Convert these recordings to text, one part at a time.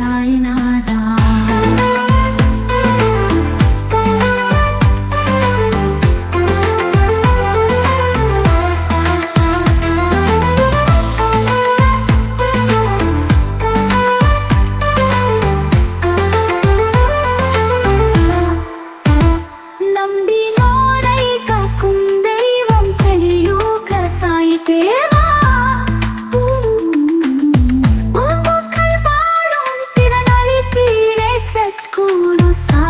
sai nada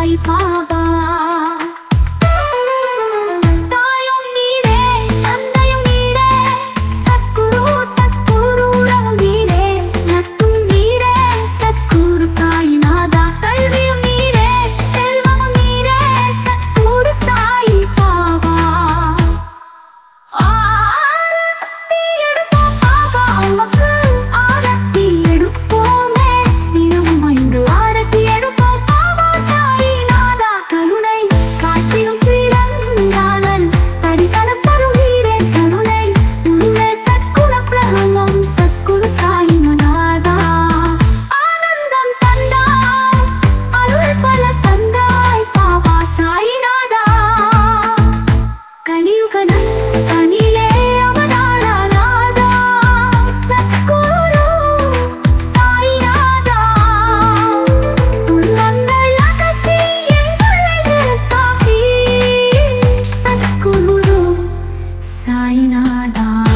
bye bye I die.